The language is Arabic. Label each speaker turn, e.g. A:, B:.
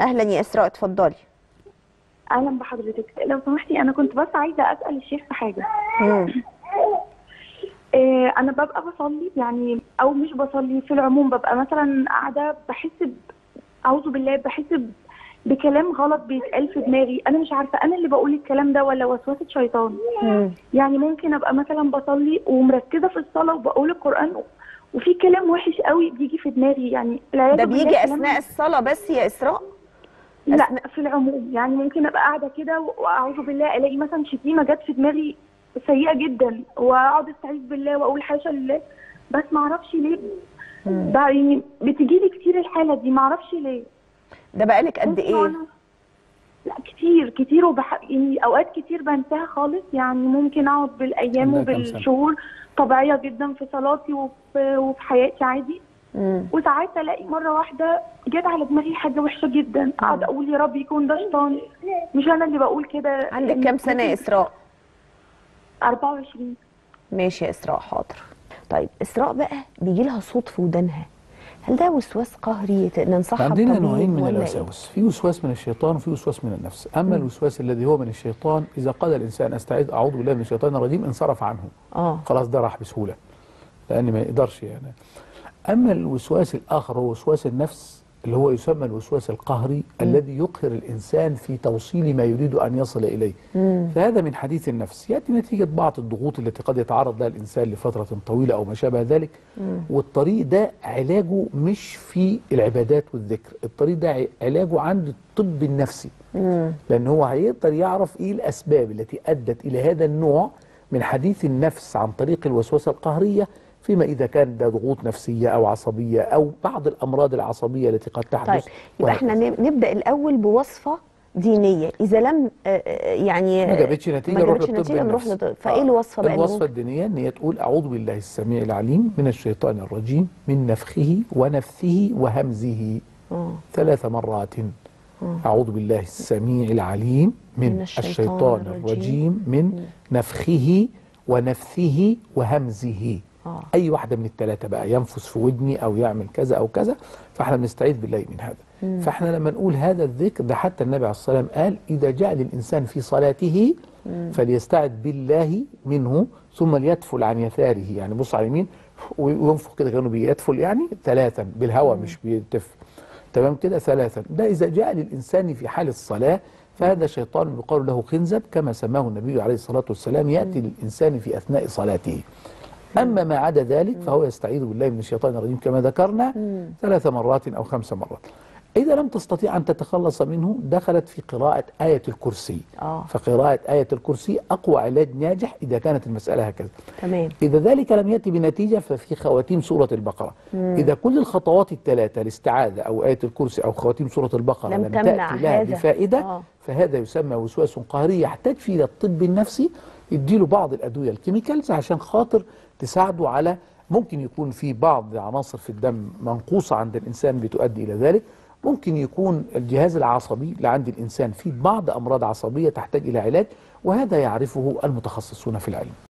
A: أهلا يا إسراء اتفضلي
B: أهلا بحضرتك لو سمحتي أنا كنت بس عايزة أسأل الشيخ في
A: حاجة.
B: إيه أنا ببقى بصلي يعني أو مش بصلي في العموم ببقى مثلا قاعدة بحس. أعوذ بالله بحس. بكلام غلط بيتقال في دماغي أنا مش عارفة أنا اللي بقول الكلام ده ولا وسوسه شيطان. يعني ممكن أبقى مثلا بصلي ومركزة في الصلاة وبقول القرآن وفي كلام وحش قوي بيجي في دماغي يعني
A: ده بيجي أثناء الصلاة بس يا إسراء
B: لا في العموم يعني ممكن أبقى قاعدة كده وأعوذ بالله ألاقي مثلا شتيمة جت في دماغي سيئة جدا وأقعد أستعيذ بالله وأقول حاشا لله بس ما أعرفش ليه. ده يعني بتجي لي كتير الحالة دي ما أعرفش ليه.
A: ده بقالك قد
B: إيه؟ لا كتير كتير وبح... يعني أوقات كتير بنساها خالص. يعني ممكن
C: أقعد بالأيام؟
B: وبالشهور طبيعية جدا في صلاتي وفي, وفي حياتي عادي. وساعات ألاقي مرة واحدة جت على دماغي حاجة وحشة جدا. اقعد أقول يا رب يكون ده شيطان. مش أنا اللي بقول كده.
A: عندك كام سنة يا إسراء؟
B: 24
A: ماشي يا إسراء حاضر. طيب إسراء بقى بيجي لها صوت في ودانها. هل ده وسواس قهري ننصحها
C: عندنا نوعين من
A: ولا إيه؟
C: الوساوس في وسواس من الشيطان وفي وسواس من النفس. أما الوسواس الذي هو من الشيطان إذا قال الإنسان أستعيذ أعوذ بالله من الشيطان الرجيم انصرف عنه.
A: آه.
C: خلاص ده راح بسهولة. لأن ما يقدرش يعني. اما الوسواس الآخر هو وسواس النفس اللي هو يسمى الوسواس القهري الذي يقهر الإنسان في توصيل ما يريد أن يصل إليه. فهذا من حديث النفس. يأتي نتيجة بعض الضغوط التي قد يتعرض لها الإنسان لفترة طويلة أو ما شابه ذلك. والطريق ده علاجه مش في العبادات والذكر. الطريق ده علاجه عند الطب النفسي. لأن هو هيقدر يعرف إيه الأسباب التي أدت إلى هذا النوع من حديث النفس عن طريق الوسوسه القهرية فيما إذا كان ده ضغوط نفسية أو عصبية أو بعض الأمراض العصبية التي قد تحدث
A: طيب يبقى إحنا
C: وهكذا.
A: نب- نبدأ الأول بوصفة دينية إذا لم آه، آه، يعني
C: ما جابتش نتيجة
A: ما
C: نروح للطب
A: نروح. للطب فإيه الوصفة بقى ممكن-
C: الدينية إن هي تقول أعوذ بالله السميع العليم من الشيطان الرجيم من نفخه ونفثه وهمزه
A: آه.
C: ثلاث مرات أعوذ بالله السميع العليم من,
A: من الشيطان
C: الشيطان.
A: الرجيم
C: من نفخه ونفثه وهمزه
A: آه.
C: أي واحدة من الثلاثة بقى ينفث في ودني أو يعمل كذا أو كذا فإحنا بنستعيذ بالله من هذا. فإحنا لما نقول هذا الذكر ده حتى النبي عليه الصلاة والسلام قال إذا جاء للإنسان في صلاته فليستعذ بالله منه ثم ليتفل عن يساره. يعني بص على اليمين وينفخ كده كأنه بيتفل يعني ثلاثا بالهواء مش بيتف. تمام كده؟ ثلاثا. ده إذا جاء للإنسان في حال الصلاة فهذا شيطان يقال له خنزب كما سماه النبي عليه الصلاة والسلام يأتي للإنسان في أثناء صلاته. أما ما عدا ذلك فهو يستعيذ بالله من الشيطان الرجيم كما ذكرنا ثلاث مرات أو خمس مرات. إذا لم تستطيع أن تتخلص منه دخلت في قراءة آية الكرسي.
A: آه.
C: فقراءة آية الكرسي أقوى علاج ناجح إذا كانت المسألة هكذا.
A: تمام.
C: إذا ذلك لم يأتي بنتيجة ففي خواتيم سورة البقرة. إذا كل الخطوات الثلاثة الاستعاذة أو آية الكرسي أو خواتيم سورة البقرة
A: لم
C: لم, تأتي لها
A: هذا.
C: بفائدة
A: آه.
C: فهذا يسمى وسواس قهري يحتاج فيه الطب النفسي يديله بعض الأدوية الكيميكالز عشان خاطر تساعده على ممكن يكون في بعض عناصر في الدم منقوصة عند الإنسان بتؤدي إلى ذلك. ممكن يكون الجهاز العصبي لعند الإنسان في بعض أمراض عصبية تحتاج إلى علاج وهذا يعرفه المتخصصون في العلم.